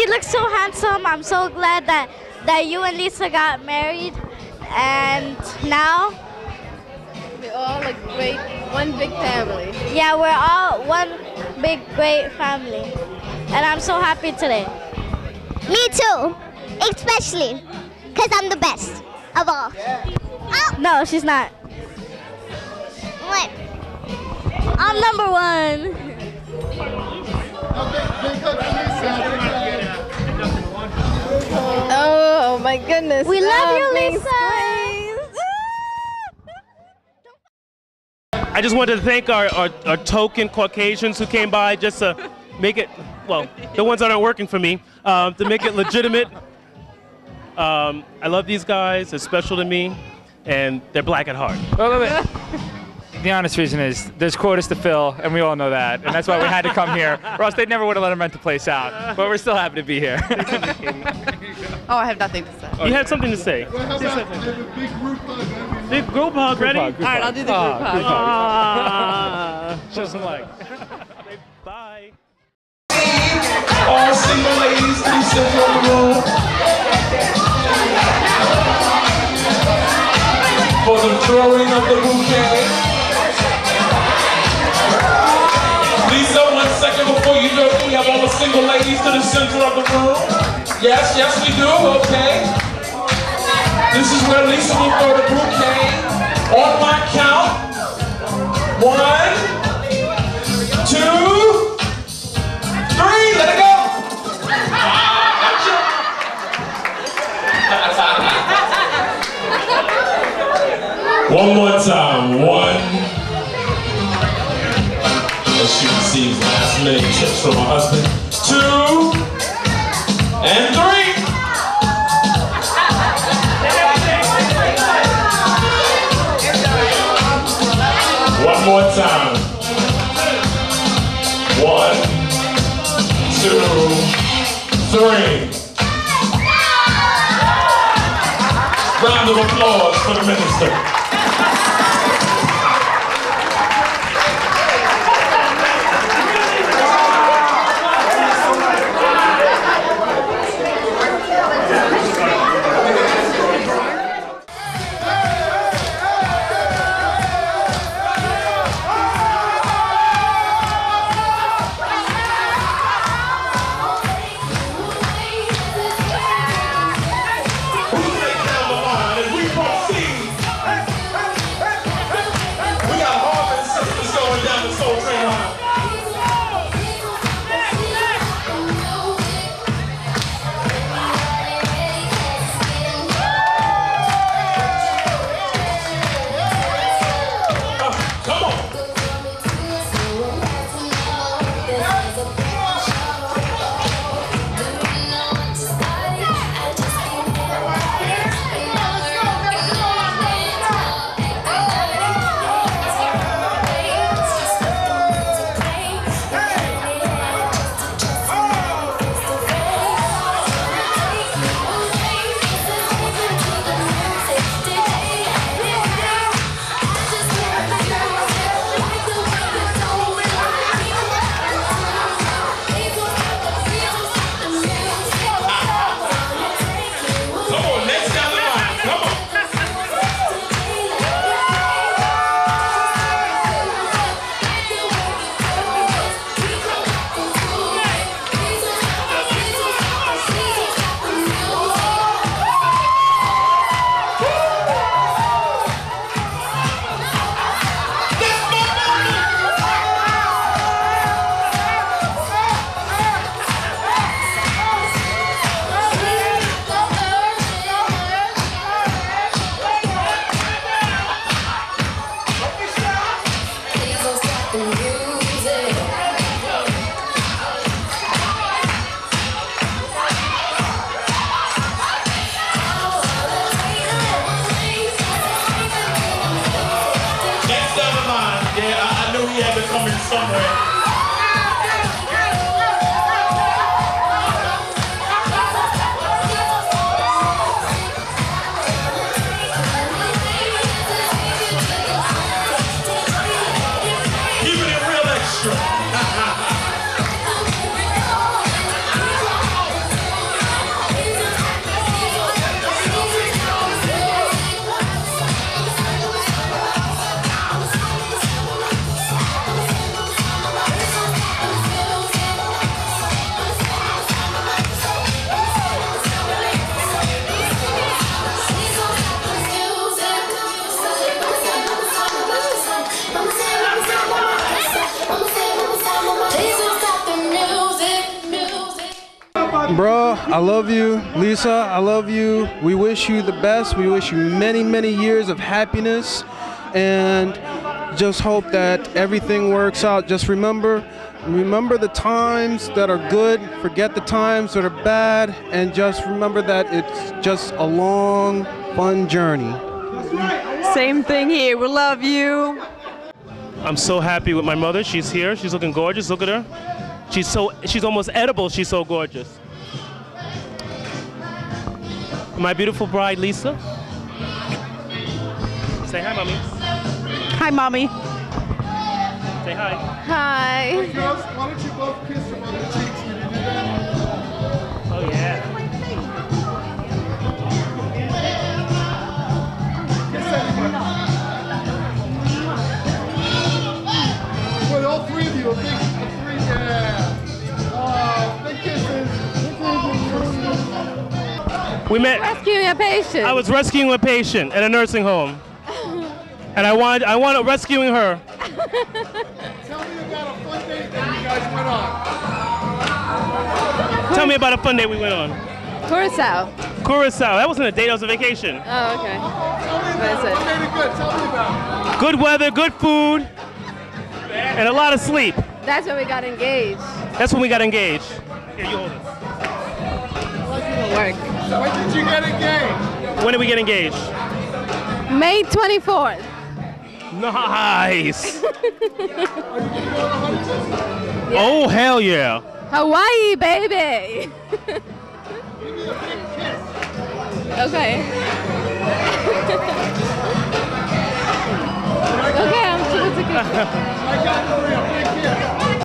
you look so handsome. I'm so glad that that you and Lisa got married, and now, We're all a great, one big family. yeah, we're all one big great family, and I'm so happy today. Me too. Especially because I'm the best of all. Oh, No, she's not. what? I'm number one. My goodness. We love you, Lisa. I just wanted to thank our, our, our token Caucasians who came by just to make it, well, the ones that aren't working for me, um, to make it legitimate. Um, I love these guys, they're special to me, and they're black at heart. Well, wait, wait. The honest reason is there's quotas to fill, and we all know that, and that's why we had to come here. Or else they never would have let him rent the place out. But we're still happy to be here. Oh, I have nothing to say. You had something to say. Big group hug, ready? hug, group All right, I'll do the group Ah, hug. group hug. Ah. Just like. Bye. All single ladies, please step on the room. For the throwing of the bouquet. Lisa, one second before you do it, we have all the single ladies to the center of the room. Yes, yes, we do, okay. This is where Lisa will throw the bouquet. On my count. One, two, three, let it go. One more time. One. As she receives last minute tips from her husband. Two. And three. One more time. One, two, three. Round of applause for the minister. I, I know he had to come in somewhere. Bro, I love you. Lisa, I love you. We wish you the best. We wish you many, many years of happiness and just hope that everything works out. Just remember, remember the times that are good, forget the times that are bad, and just remember that it's just a long, fun journey. Same thing here. We love you. I'm so happy with my mother. She's here. She's looking gorgeous. Look at her. She's so she's almost edible. She's so gorgeous. My beautiful bride, Lisa. Say hi, mommy. Hi, mommy. Say hi. Hi. Girls, why don't you both kiss them on the cheeks We met. Rescuing a patient. I was rescuing a patient at a nursing home, and I wanted I wanted rescuing her. Tell me about a fun date that you guys went on. Tell me about a fun day we went on. Curacao. Curacao. That wasn't a date. That was a vacation. Oh, okay. Tell me about it. what made it good. Tell me about it. Good weather, good food, and a lot of sleep. That's when we got engaged. That's when we got engaged. Here, you hold it. It'll work. When did you get engaged? When did we get engaged? May 24th. Nice. oh hell yeah. Hawaii, baby. okay. okay, I'm sure it's a good. I got